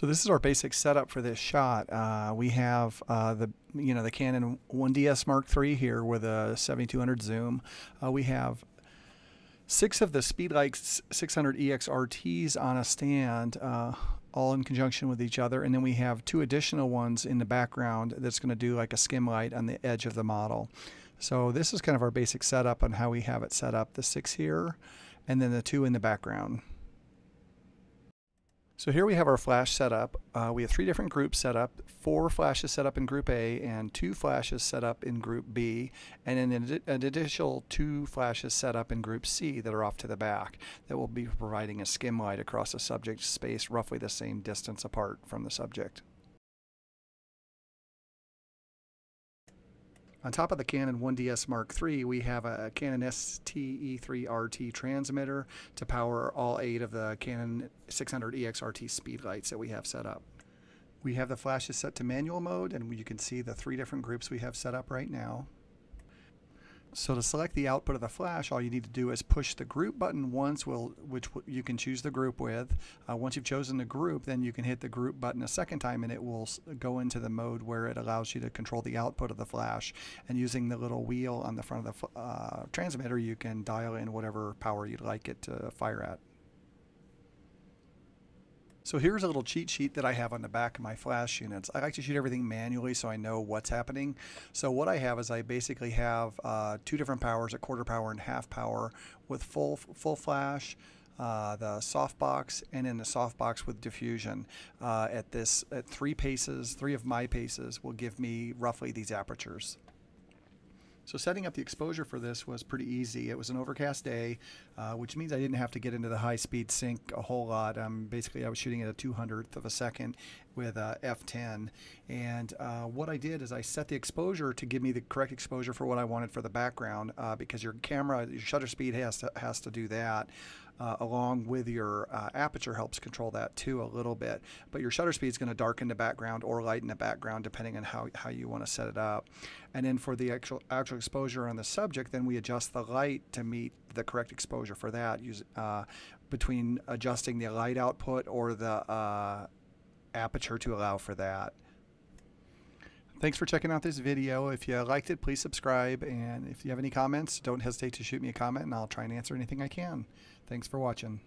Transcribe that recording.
So this is our basic setup for this shot. Uh, we have uh, the you know the Canon 1DS Mark III here with a 7200 zoom. Uh, we have six of the Speedlite 600 EXRTs on a stand, uh, all in conjunction with each other, and then we have two additional ones in the background that's going to do like a skim light on the edge of the model. So this is kind of our basic setup on how we have it set up. The six here, and then the two in the background. So here we have our flash setup. Uh, we have three different groups set up, four flashes set up in group A and two flashes set up in group B, and an, an additional two flashes set up in group C that are off to the back that will be providing a skim light across the subject space roughly the same distance apart from the subject. On top of the Canon 1DS Mark III, we have a Canon ST-E3RT transmitter to power all eight of the Canon 600 EXRT speedlights that we have set up. We have the flashes set to manual mode, and you can see the three different groups we have set up right now. So to select the output of the flash, all you need to do is push the group button once, which you can choose the group with. Uh, once you've chosen the group, then you can hit the group button a second time and it will go into the mode where it allows you to control the output of the flash. And using the little wheel on the front of the uh, transmitter, you can dial in whatever power you'd like it to fire at. So here's a little cheat sheet that I have on the back of my flash units. I like to shoot everything manually so I know what's happening. So what I have is I basically have uh, two different powers, a quarter power and half power with full, full flash, uh, the softbox and in the softbox with diffusion uh, at this at three paces three of my paces will give me roughly these apertures so setting up the exposure for this was pretty easy. It was an overcast day, uh, which means I didn't have to get into the high-speed sync a whole lot. Um, basically, I was shooting at a 200th of a second with uh, f10. And uh, what I did is I set the exposure to give me the correct exposure for what I wanted for the background, uh, because your camera, your shutter speed has to has to do that uh, along with your uh, aperture helps control that too a little bit. But your shutter speed is going to darken the background or lighten the background depending on how, how you want to set it up. And then for the actual, actual exposure on the subject, then we adjust the light to meet the correct exposure for that use, uh, between adjusting the light output or the uh, aperture to allow for that. Thanks for checking out this video. If you liked it, please subscribe. And if you have any comments, don't hesitate to shoot me a comment and I'll try and answer anything I can. Thanks for watching.